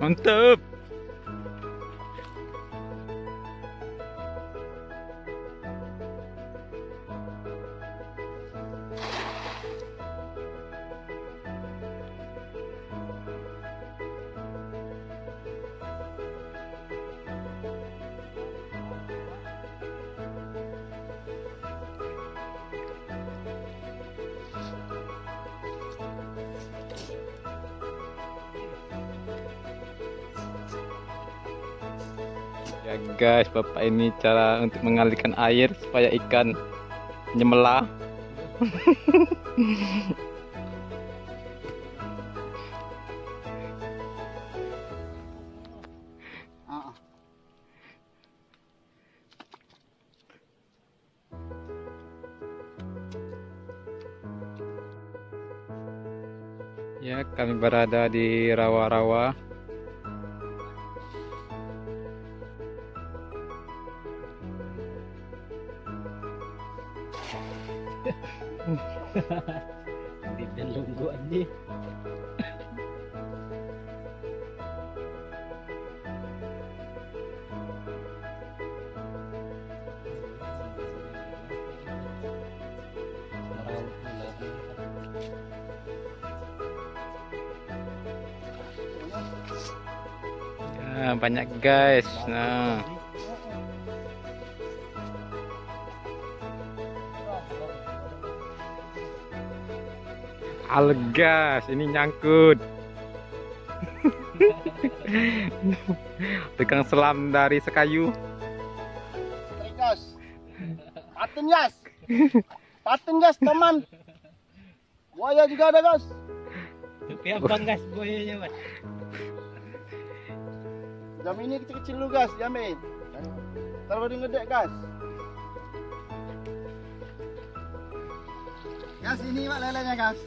Mantap. Ya guys, bapak ini cara untuk mengalirkan air supaya ikan nyemelah. Ah, Ya, kami berada di rawa-rawa. Hindi din lungguan ni. Ya, banyak guys. Nah, algas ini nyangkut. Tegang selam dari sekayu. Gas. Patun gas. Patun gas teman. Buaya juga ada gas. Tapi abang gas buayanya mas. Jam ini kecil-kecil lu gas, jamin. Taruh di ngedek gas. Gas ini pak lelenya gas.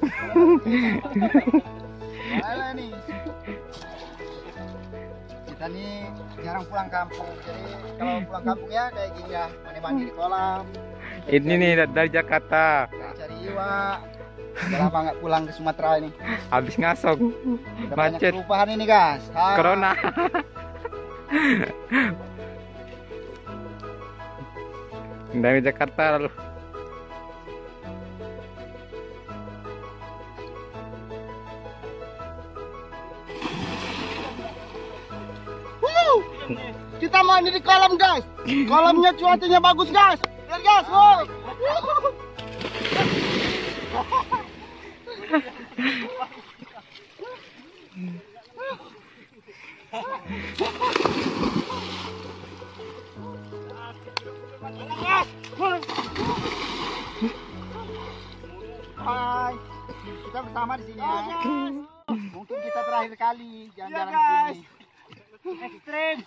Lele nih. Kita nih jarang pulang kampung, jadi kalau pulang kampung ya kayak gini ya, mandi-mandi di kolam, Ini nih dari Jakarta. cari iwa. Udah lama nggak pulang ke Sumatera ini. Habis ngasong. Udah banyak Macet. perubahan ini gas. Ah. Corona. Dari Jakarta lalu. Kita mandi di kolam gas. Kolamnya cuacanya bagus gas. Lihat gas, wow. Hai, kita bersama di sini ya. Mungkin kita terakhir kali jalan-jalan di sini. Extremo.